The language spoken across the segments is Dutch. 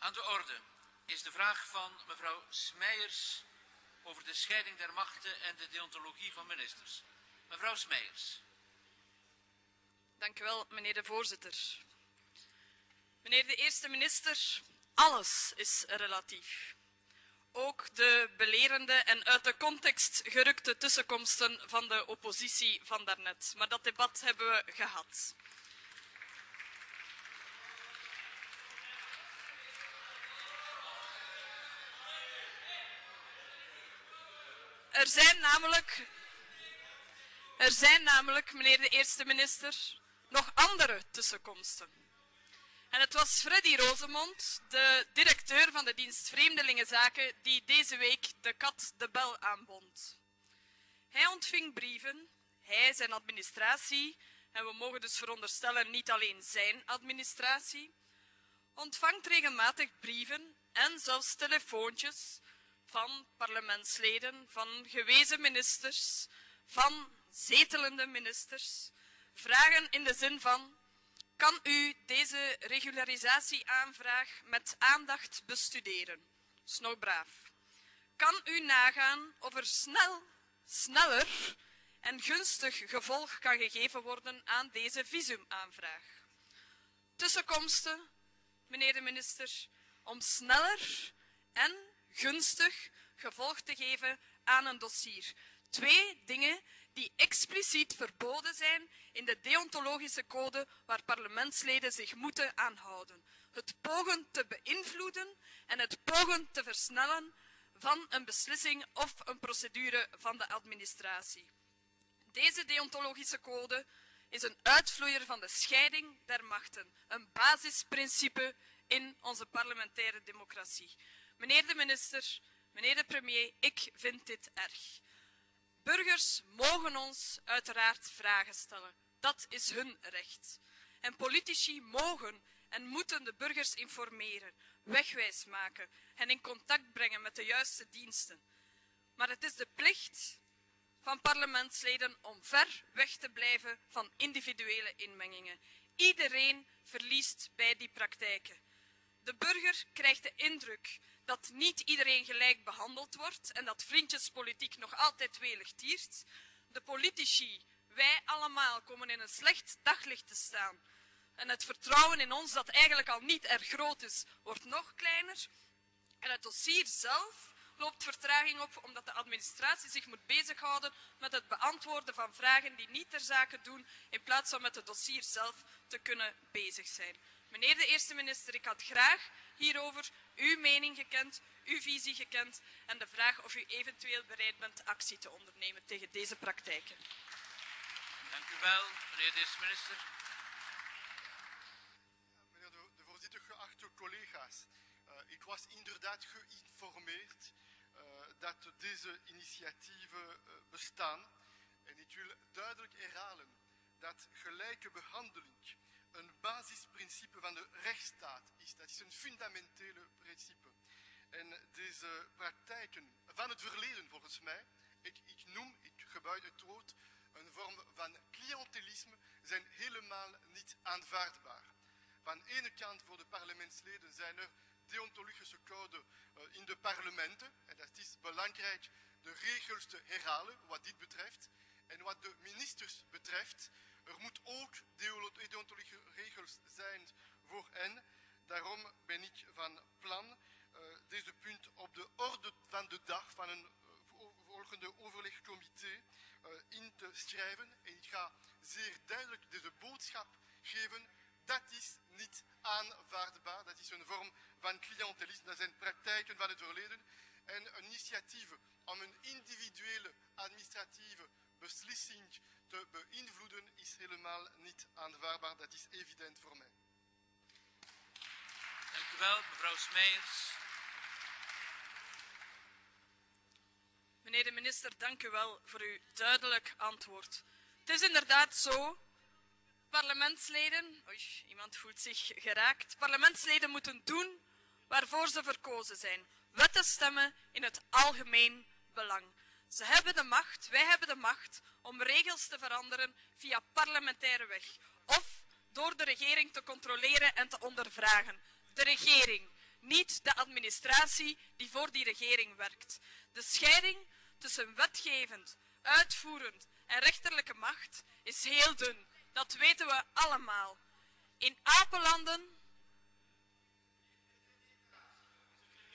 Aan de orde is de vraag van mevrouw Smeijers over de scheiding der machten en de deontologie van ministers. Mevrouw Smeijers. Dank u wel, meneer de voorzitter. Meneer de eerste minister, alles is relatief. Ook de belerende en uit de context gerukte tussenkomsten van de oppositie van daarnet. Maar dat debat hebben we gehad. Er zijn namelijk, er zijn namelijk, meneer de eerste minister, nog andere tussenkomsten. En het was Freddy Rosemond, de directeur van de dienst Vreemdelingenzaken, die deze week de kat de bel aanbond. Hij ontving brieven, hij zijn administratie, en we mogen dus veronderstellen niet alleen zijn administratie, ontvangt regelmatig brieven en zelfs telefoontjes van parlementsleden, van gewezen ministers, van zetelende ministers, vragen in de zin van kan u deze regularisatieaanvraag met aandacht bestuderen? Snow. Kan u nagaan of er snel, sneller en gunstig gevolg kan gegeven worden aan deze visumaanvraag? Tussenkomsten, meneer de minister, om sneller en gunstig gevolg te geven aan een dossier. Twee dingen die expliciet verboden zijn in de deontologische code waar parlementsleden zich moeten aanhouden. Het pogen te beïnvloeden en het pogen te versnellen van een beslissing of een procedure van de administratie. Deze deontologische code is een uitvloeier van de scheiding der machten, een basisprincipe in onze parlementaire democratie. Meneer de minister, meneer de premier, ik vind dit erg. Burgers mogen ons uiteraard vragen stellen. Dat is hun recht. En politici mogen en moeten de burgers informeren, wegwijs maken en in contact brengen met de juiste diensten. Maar het is de plicht van parlementsleden om ver weg te blijven van individuele inmengingen. Iedereen verliest bij die praktijken. De burger krijgt de indruk dat niet iedereen gelijk behandeld wordt en dat vriendjespolitiek nog altijd welig tiert. De politici, wij allemaal, komen in een slecht daglicht te staan. En het vertrouwen in ons, dat eigenlijk al niet erg groot is, wordt nog kleiner. En het dossier zelf loopt vertraging op omdat de administratie zich moet bezighouden met het beantwoorden van vragen die niet ter zake doen, in plaats van met het dossier zelf te kunnen bezig zijn. Meneer de eerste minister, ik had graag hierover uw mening gekend, uw visie gekend en de vraag of u eventueel bereid bent actie te ondernemen tegen deze praktijken. Dank u wel, meneer de eerste minister. Meneer de, de voorzitter, geachte collega's. Uh, ik was inderdaad geïnformeerd uh, dat deze initiatieven uh, bestaan. En ik wil duidelijk herhalen dat gelijke behandeling een basisprincipe de rechtsstaat is. Dat is een fundamentele principe. En deze praktijken van het verleden, volgens mij, ik, ik noem, ik gebruik het woord, een vorm van clientelisme, zijn helemaal niet aanvaardbaar. Van de ene kant voor de parlementsleden zijn er deontologische code uh, in de parlementen. En dat is belangrijk de regels te herhalen wat dit betreft. En wat de ministers betreft, er moet ook deontologische regels zijn voor hen. Daarom ben ik van plan uh, deze punt op de orde van de dag van een uh, volgende overlegcomité uh, in te schrijven. En ik ga zeer duidelijk deze boodschap geven. Dat is niet aanvaardbaar. Dat is een vorm van clientelisme. Dat zijn praktijken van het verleden. En een initiatief om een individuele administratieve beslissing te beïnvloeden is helemaal niet aanvaardbaar. Dat is evident voor mij. Wel, mevrouw Smeijers. Meneer de minister, dank u wel voor uw duidelijk antwoord. Het is inderdaad zo, parlementsleden, oei, iemand voelt zich geraakt, parlementsleden moeten doen waarvoor ze verkozen zijn. Wetten stemmen in het algemeen belang. Ze hebben de macht, wij hebben de macht om regels te veranderen via parlementaire weg of door de regering te controleren en te ondervragen. De regering, niet de administratie die voor die regering werkt. De scheiding tussen wetgevend, uitvoerend en rechterlijke macht is heel dun. Dat weten we allemaal. In apenlanden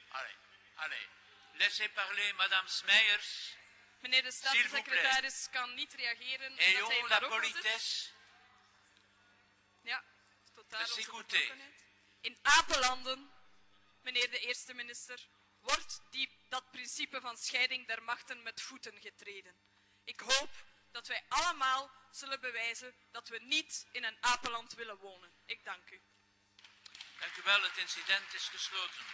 Allez, allez. Laissez parler Madame Smeyers. Meneer de staatssecretaris kan niet reageren omdat in Ayons la zit. politesse Ja, tot daar de onze s'écouter. betrokkenheid. In apenlanden, meneer de eerste minister, wordt die, dat principe van scheiding der machten met voeten getreden. Ik hoop dat wij allemaal zullen bewijzen dat we niet in een apenland willen wonen. Ik dank u. Dank u wel, het incident is gesloten.